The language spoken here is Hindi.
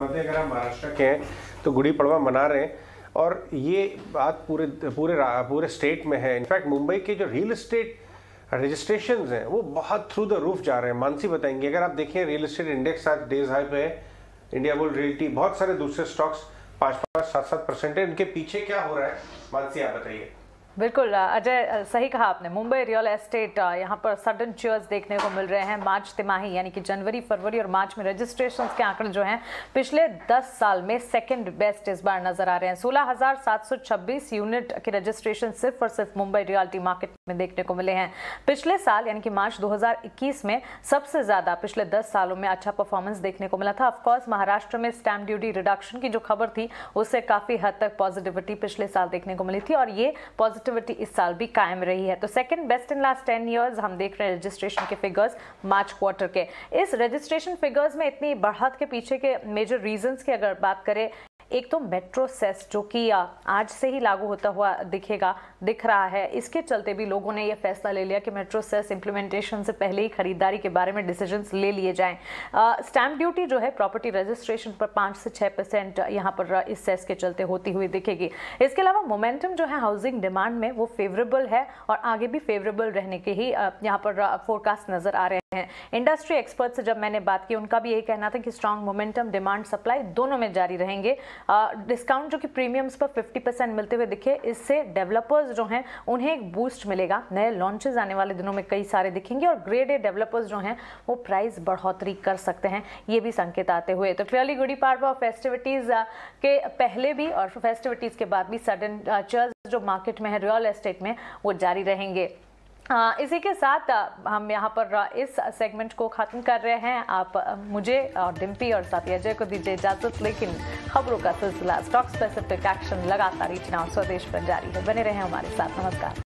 अगर हम महाराष्ट्र के हैं तो गुड़ी पड़वा मना रहे हैं। और ये बात पूरे पूरे पूरे स्टेट में है। इनफैक्ट मुंबई के जो रियल इस्टेट रजिस्ट्रेशन हैं, वो बहुत थ्रू द रूफ जा रहे हैं। मानसी बताएँगे, अगर आप देखें रियल इस्टेट इंडेक्स आज डेज़ हाई पे है। इंडिया बुल रियल्टी बहुत सारे दूसरे स्टॉक्स पाँच पाँच, सात सात परसेंट है। इनके पीछे क्या हो रहा है? मानसी, आप बताइए। बिल्कुल अजय सही कहा आपने। मुंबई रियल एस्टेट यहाँ पर सडन चेयर्स देखने को मिल रहे हैं मार्च तिमाही यानी कि जनवरी फरवरी और मार्च में रजिस्ट्रेशन के आंकड़े जो हैं पिछले 10 साल में सेकंड बेस्ट इस बार नज़र आ रहे हैं। 16,726 यूनिट के रजिस्ट्रेशन सिर्फ़ और सिर्फ़ मुंबई रियल्टी मार्केट में देखने को मिले हैं। पिछले साल यानी कि मार्च दो हज़ार इक्कीस में सबसे ज़्यादा पिछले दस सालों में अच्छा परफॉर्मेंस देखने को मिला था। ऑफकोर्स महाराष्ट्र में स्टैम्प ड्यूटी रिडक्शन की जो खबर थी उससे काफ़ी हद तक पॉजिटिविटी पिछले साल देखने को मिली थी और ये पॉजिटिव पॉजिटिविटी इस साल भी कायम रही है। तो second best in last ten years हम देख रहे हैं रजिस्ट्रेशन के फिगर्स मार्च क्वार्टर के। इस रजिस्ट्रेशन फिगर्स में इतनी बढ़त के पीछे के मेजर रीजंस की अगर बात करें एक तो मेट्रो सेस जो कि आज से ही लागू होता हुआ दिखेगा, दिख रहा है। इसके चलते भी लोगों ने यह फैसला ले लिया कि मेट्रो सेस इंप्लीमेंटेशन से पहले ही खरीदारी के बारे में डिसीजंस ले लिए जाएँ। स्टैंप ड्यूटी जो है प्रॉपर्टी रजिस्ट्रेशन पर पाँच से छः परसेंट यहाँ पर इस सेस के चलते होती हुई दिखेगी। इसके अलावा मोमेंटम जो है हाउसिंग डिमांड में वो फेवरेबल है और आगे भी फेवरेबल रहने के ही यहाँ पर फोरकास्ट नज़र आ रहे हैं। इंडस्ट्री एक्सपर्ट से जब मैंने बात की, उनका भी यही कहना था कि स्ट्रॉन्ग मोमेंटम डिमांड सप्लाई दोनों में जारी रहेंगे। डिस्काउंट जो कि प्रीमियम्स पर 50 परसेंट मिलते हुए दिखे, इससे डेवलपर्स जो हैं, उन्हें एक बूस्ट मिलेगा। नए लॉन्चेस आने वाले दिनों में कई सारे दिखेंगे और ग्रेड ए डेवलपर्स जो हैं, वो प्राइस बढ़ोतरी कर सकते हैं, ये भी संकेत आते हुए। तो क्लियरली गुड़ी पाड़वा फेस्टिविटीज़ के पहले भी और फेस्टिविटीज़ के बाद भी सडन चर्च जो मार्केट में है रियल एस्टेट में, वो जारी रहेंगे। इसी के साथ हम यहाँ पर इस सेगमेंट को ख़त्म कर रहे हैं। आप मुझे और डिम्पी और साथी अजय को दीजिए इजाज़त, लेकिन खबरों का सिलसिला स्टॉक स्पेसिफिक एक्शन लगातार, इतना स्वदेश पर जारी है। बने रहे हमारे साथ। नमस्कार।